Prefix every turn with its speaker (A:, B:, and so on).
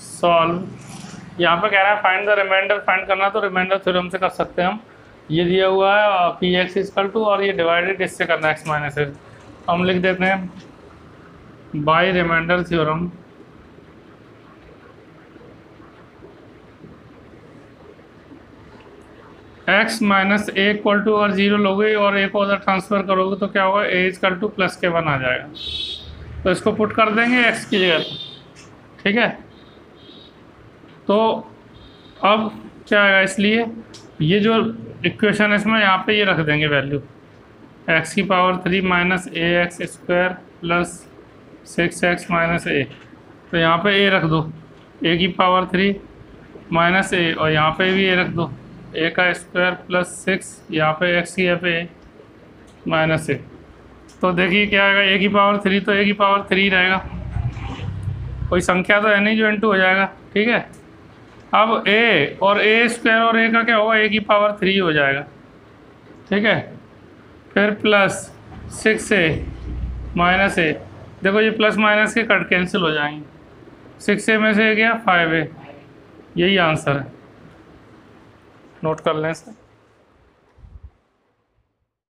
A: Solve. यहाँ पे कह रहा है फाइंड द रिमाइंडर फाइंड करना तो रिमाइंडर थ्योरम से कर सकते हैं हम। ये दिया हुआ है पी एक्स इजकल टू और ये डिवाइडेड इससे करना है एक्स माइनस एक्स हम लिख देते हैं by remainder theorem X minus A equal to और ज़ीरो लोगे, और ए को उधर ट्रांसफ़र करोगे तो क्या होगा ए इजकल टू प्लस के वन आ जाएगा। तो इसको पुट कर देंगे एक्स की जगह ठीक है? तो अब क्या आएगा इसलिए? ये जो इक्वेशन है इसमें यहाँ पे ये रख देंगे वैल्यू एक्स की power three minus A X square plus six X minus A तो यहाँ पे ए रख दो. ए की पावर थ्री माइनस ए और यहाँ पे भी ए रख दो. ए का स्क्वायर प्लस सिक्स यहाँ पे एक्स की एफ़ ए माइनस ए तो देखिए क्या आएगा? ए की पावर थ्री तो ए की पावर थ्री रहेगा. कोई संख्या तो है नहीं जो इंटू हो जाएगा. ठीक है? अब ए और ए स्क्वायर और ए का क्या होगा? ए की पावर थ्री हो जाएगा। ठीक है? फिर plus six A minus A देखो ये प्लस माइनस के कट कैंसिल हो जाएँगे। सिक्स ए में से गया फाइव ए यही आंसर है। नोट कर लें सर